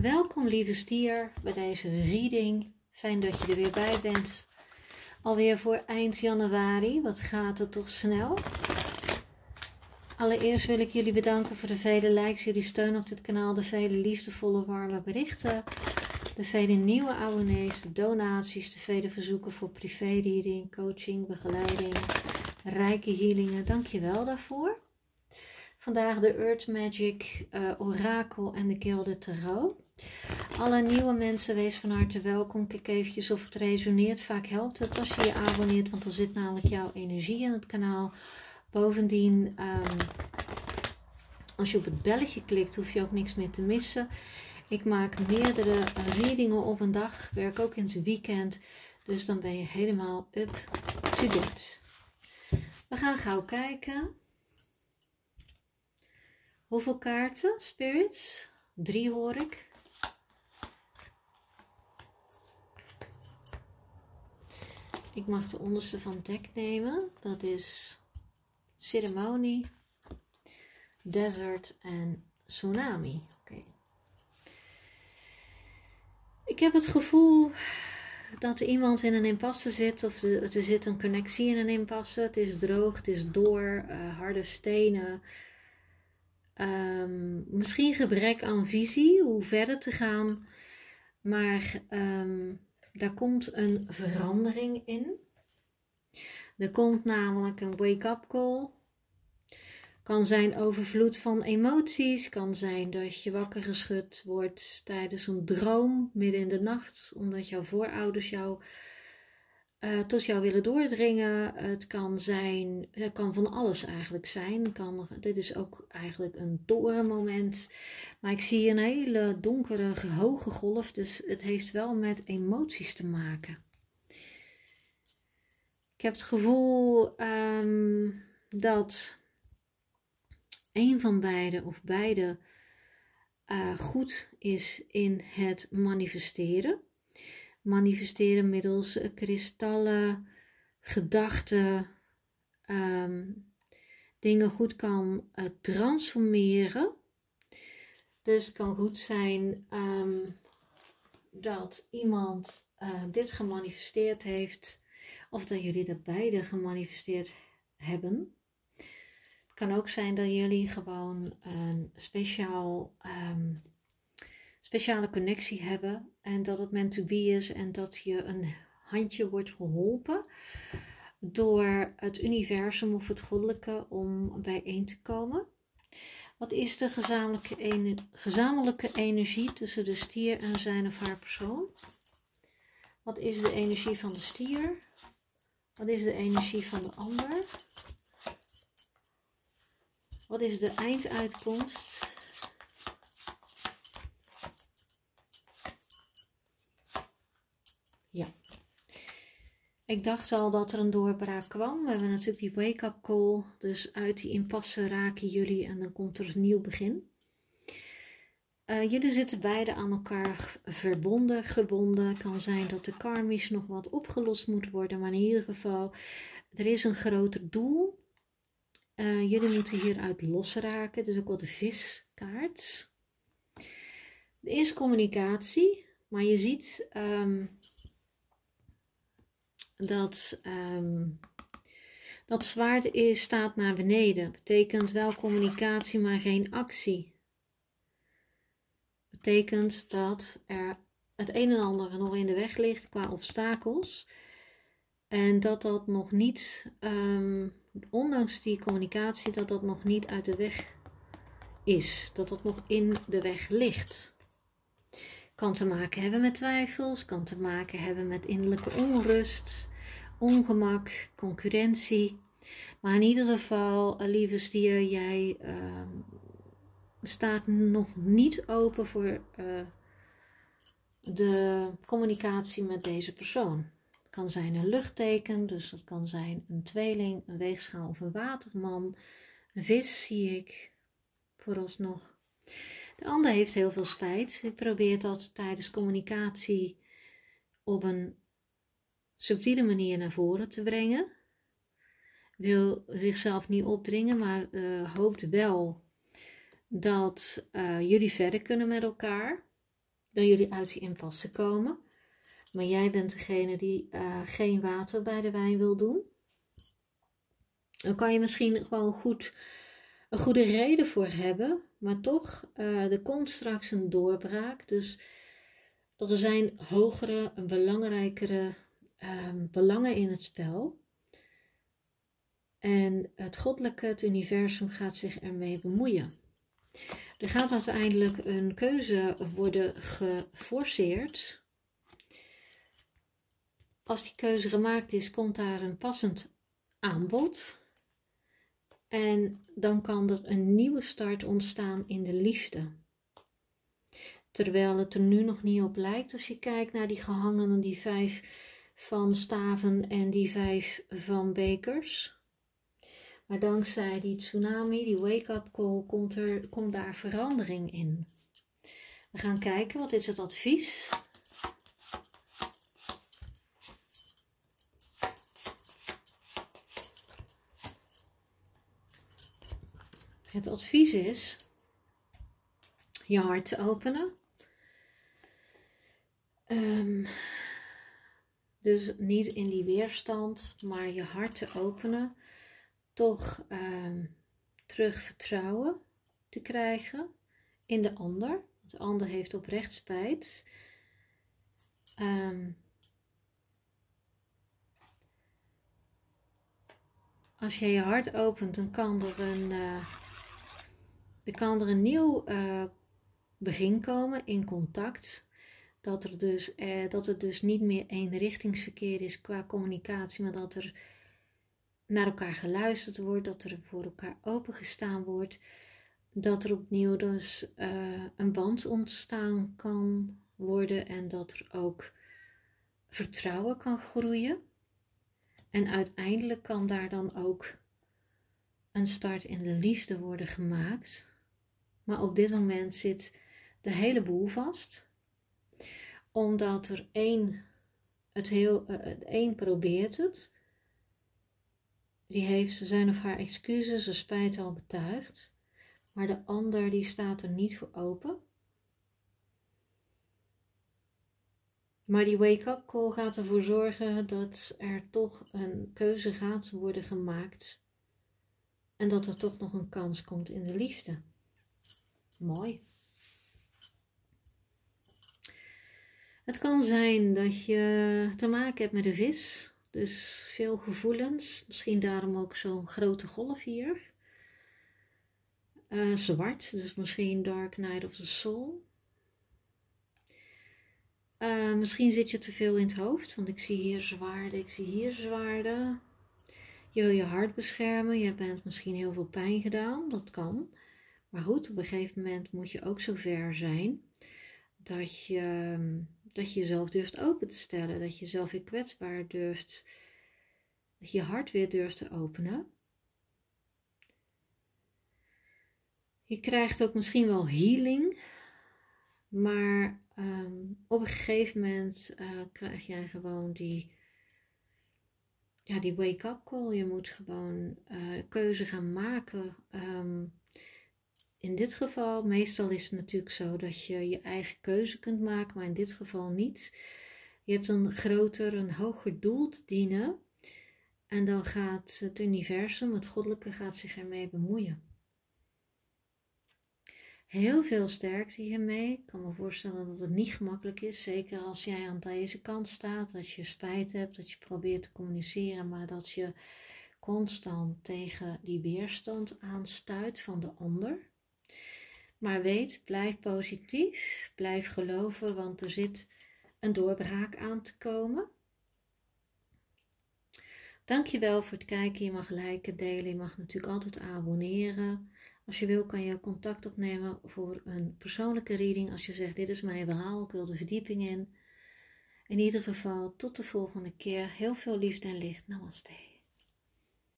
Welkom lieve stier bij deze reading. Fijn dat je er weer bij bent. Alweer voor eind januari. Wat gaat het toch snel? Allereerst wil ik jullie bedanken voor de vele likes, jullie steun op dit kanaal, de vele liefdevolle warme berichten, de vele nieuwe abonnees, de donaties, de vele verzoeken voor privé-reading, coaching, begeleiding, rijke healingen. Dank je wel daarvoor. Vandaag de Earth Magic uh, Orakel en de Gilded Tarot. Alle nieuwe mensen, wees van harte welkom. Kijk eventjes of het resoneert. Vaak helpt het als je je abonneert, want dan zit namelijk jouw energie in het kanaal. Bovendien, um, als je op het belletje klikt, hoef je ook niks meer te missen. Ik maak meerdere readingen op een dag. Werk ook in het weekend. Dus dan ben je helemaal up to date. We gaan gauw kijken. Hoeveel kaarten, spirits? Drie hoor ik. Ik mag de onderste van het dek nemen. Dat is ceremonie, desert en tsunami. Oké. Ik heb het gevoel dat iemand in een impasse zit of er zit een connectie in een impasse. Het is droog, het is door, uh, harde stenen. Um, misschien gebrek aan visie, hoe verder te gaan. Maar um, daar komt een verandering in. Er komt namelijk een wake-up call. Kan zijn overvloed van emoties. Kan zijn dat je wakker geschud wordt tijdens een droom midden in de nacht. Omdat jouw voorouders jou uh, tot jou willen doordringen. Het kan zijn, het kan van alles eigenlijk zijn. Kan, dit is ook eigenlijk een torenmoment. Maar ik zie een hele donkere, hoge golf. Dus het heeft wel met emoties te maken. Ik heb het gevoel um, dat een van beide of beide uh, goed is in het manifesteren manifesteren middels eh, kristallen, gedachten, um, dingen goed kan uh, transformeren. Dus het kan goed zijn um, dat iemand uh, dit gemanifesteerd heeft, of dat jullie dat beide gemanifesteerd hebben. Het kan ook zijn dat jullie gewoon een speciaal um, speciale connectie hebben en dat het meant to be is en dat je een handje wordt geholpen door het universum of het goddelijke om bijeen te komen. Wat is de gezamenlijke, gezamenlijke energie tussen de stier en zijn of haar persoon? Wat is de energie van de stier? Wat is de energie van de ander? Wat is de einduitkomst? Ja. Ik dacht al dat er een doorbraak kwam. We hebben natuurlijk die wake-up call. Dus uit die impasse raken jullie en dan komt er een nieuw begin. Uh, jullie zitten beide aan elkaar verbonden, gebonden. kan zijn dat de karmisch nog wat opgelost moet worden. Maar in ieder geval, er is een groter doel. Uh, jullie moeten hieruit losraken. Dus ook wel de viskaart. Er is communicatie. Maar je ziet... Um, dat, um, dat zwaard is, staat naar beneden. Betekent wel communicatie, maar geen actie. Betekent dat er het een en ander nog in de weg ligt qua obstakels. En dat dat nog niet, um, ondanks die communicatie, dat dat nog niet uit de weg is. Dat dat nog in de weg ligt. Kan te maken hebben met twijfels, kan te maken hebben met innerlijke onrust, ongemak, concurrentie. Maar in ieder geval, eh, lieve stier, jij uh, staat nog niet open voor uh, de communicatie met deze persoon. Het kan zijn een luchtteken, dus dat kan zijn een tweeling, een weegschaal of een waterman. Een vis zie ik vooralsnog. De ander heeft heel veel spijt. Hij probeert dat tijdens communicatie op een subtiele manier naar voren te brengen. Wil zichzelf niet opdringen, maar uh, hoopt wel dat uh, jullie verder kunnen met elkaar. dat jullie uit die impasse komen. Maar jij bent degene die uh, geen water bij de wijn wil doen. Dan kan je misschien gewoon goed, een goede reden voor hebben. Maar toch, uh, er komt straks een doorbraak. Dus er zijn hogere belangrijkere um, belangen in het spel. En het goddelijke, het universum, gaat zich ermee bemoeien. Er gaat uiteindelijk een keuze worden geforceerd. Als die keuze gemaakt is, komt daar een passend aanbod. En dan kan er een nieuwe start ontstaan in de liefde. Terwijl het er nu nog niet op lijkt als je kijkt naar die gehangenen, die vijf van staven en die vijf van bekers. Maar dankzij die tsunami, die wake-up call, komt, er, komt daar verandering in. We gaan kijken, wat is het advies? Het advies is je hart te openen. Um, dus niet in die weerstand, maar je hart te openen toch ehm, terug vertrouwen te krijgen in de ander. De ander heeft oprecht spijt. Um, als je je hart opent, dan kan er een, uh, dan kan er een nieuw uh, begin komen in contact. Dat, er dus, uh, dat het dus niet meer eenrichtingsverkeer is qua communicatie, maar dat er naar elkaar geluisterd wordt, dat er voor elkaar opengestaan wordt, dat er opnieuw dus uh, een band ontstaan kan worden en dat er ook vertrouwen kan groeien. En uiteindelijk kan daar dan ook een start in de liefde worden gemaakt. Maar op dit moment zit de hele boel vast, omdat er één, het heel, uh, één probeert het die heeft zijn of haar excuses, zijn spijt al betuigd. Maar de ander die staat er niet voor open. Maar die wake-up call gaat ervoor zorgen dat er toch een keuze gaat worden gemaakt. En dat er toch nog een kans komt in de liefde. Mooi. Het kan zijn dat je te maken hebt met een vis dus veel gevoelens, misschien daarom ook zo'n grote golf hier. Uh, zwart, dus misschien Dark Night of the Soul. Uh, misschien zit je te veel in het hoofd, want ik zie hier zwaarden, ik zie hier zwaarden. Je wil je hart beschermen, je bent misschien heel veel pijn gedaan, dat kan. Maar goed, op een gegeven moment moet je ook zover zijn dat je dat je jezelf durft open te stellen, dat je jezelf weer kwetsbaar durft, dat je hart weer durft te openen. Je krijgt ook misschien wel healing, maar ehm, op een gegeven moment uh, krijg jij gewoon die, ja, die wake-up call. Je moet gewoon uh, keuze gaan maken. Um, in dit geval, meestal is het natuurlijk zo dat je je eigen keuze kunt maken, maar in dit geval niet. Je hebt een groter, een hoger doel te dienen. En dan gaat het universum, het goddelijke, gaat zich ermee bemoeien. Heel veel sterkte hiermee. Ik kan me voorstellen dat het niet gemakkelijk is. Zeker als jij aan deze kant staat. Dat je spijt hebt, dat je probeert te communiceren. Maar dat je constant tegen die weerstand aanstuit van de ander. Maar weet, blijf positief, blijf geloven, want er zit een doorbraak aan te komen. Dankjewel voor het kijken. Je mag liken, delen. Je mag natuurlijk altijd abonneren. Als je wil kan je contact opnemen voor een persoonlijke reading. Als je zegt dit is mijn verhaal, ik wil de verdieping in. In ieder geval tot de volgende keer. Heel veel liefde en licht. Namaste.